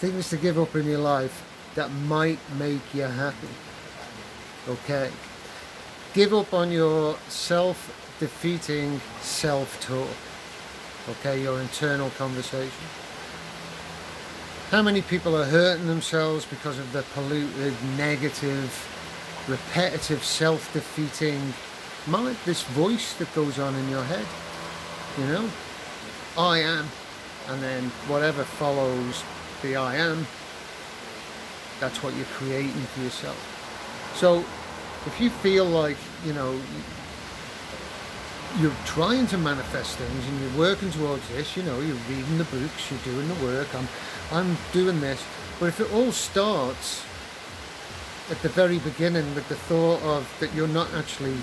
things to give up in your life that might make you happy. Okay? Give up on your self-defeating self-talk. Okay, your internal conversation. How many people are hurting themselves because of the polluted, negative, repetitive, self-defeating mind, this voice that goes on in your head, you know? I am, and then whatever follows the I am, that's what you're creating for yourself. So if you feel like, you know, you're trying to manifest things and you're working towards this, you know, you're reading the books, you're doing the work, I'm, I'm doing this. But if it all starts at the very beginning with the thought of that you're not actually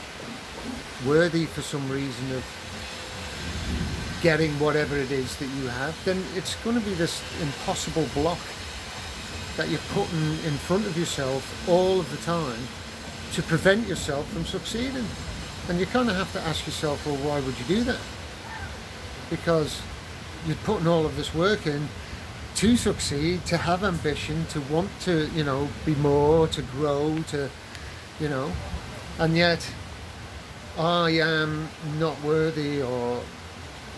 worthy for some reason of getting whatever it is that you have, then it's going to be this impossible block that you're putting in front of yourself all of the time to prevent yourself from succeeding. And you kind of have to ask yourself, well, why would you do that? Because you're putting all of this work in to succeed, to have ambition, to want to, you know, be more, to grow, to, you know, and yet I am not worthy or,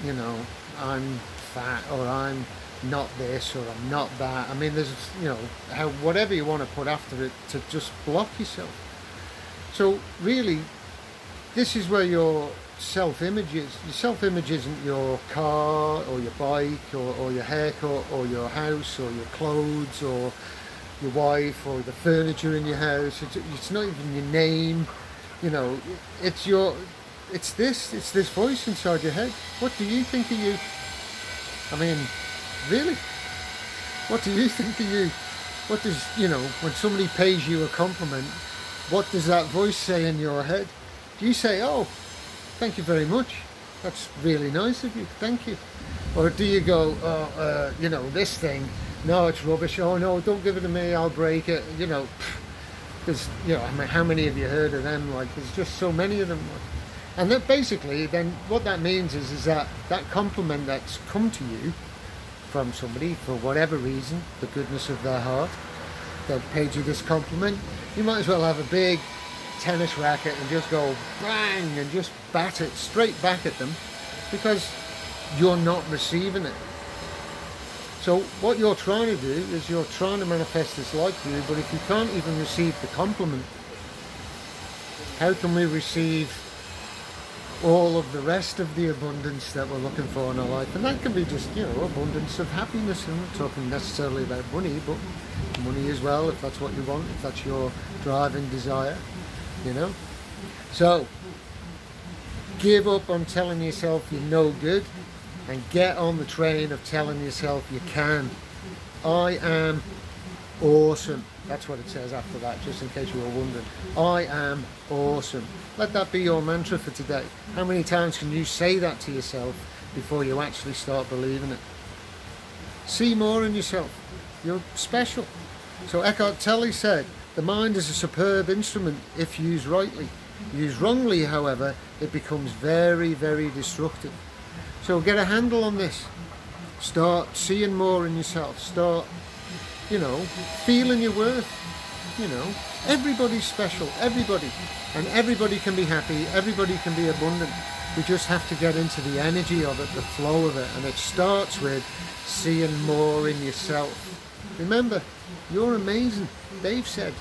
you know, I'm fat or I'm not this or I'm not that. I mean, there's, you know, how, whatever you want to put after it to just block yourself. So really, this is where your self-image is. Your self-image isn't your car or your bike or, or your haircut or your house or your clothes or your wife or the furniture in your house. It's, it's not even your name. You know, it's your, it's this, it's this voice inside your head. What do you think of you? I mean, really? What do you think of you? What does, you know, when somebody pays you a compliment, what does that voice say in your head? Do you say, oh, thank you very much. That's really nice of you. Thank you. Or do you go, oh, uh, you know, this thing, no, it's rubbish. Oh, no, don't give it to me. I'll break it. You know, because, you know, I mean, how many of you heard of them? Like, there's just so many of them. And that basically, then what that means is, is that that compliment that's come to you from somebody for whatever reason, the goodness of their heart, they've paid you this compliment, you might as well have a big tennis racket and just go bang and just bat it straight back at them because you're not receiving it. So what you're trying to do is you're trying to manifest this like you, but if you can't even receive the compliment, how can we receive all of the rest of the abundance that we're looking for in our life? And that can be just, you know, abundance of happiness. I'm not talking necessarily about money, but money as well, if that's what you want, if that's your driving desire, you know? So, give up on telling yourself you're no good and get on the train of telling yourself you can. I am awesome. That's what it says after that, just in case you were wondering. I am awesome. Let that be your mantra for today. How many times can you say that to yourself before you actually start believing it? See more in yourself. You're special. So Eckhart Tolle said, the mind is a superb instrument if used rightly. Used wrongly, however, it becomes very, very destructive. So get a handle on this. Start seeing more in yourself. Start, you know, feeling your worth. You know, everybody's special, everybody. And everybody can be happy, everybody can be abundant. We just have to get into the energy of it, the flow of it. And it starts with seeing more in yourself. Remember, you're amazing, Dave said.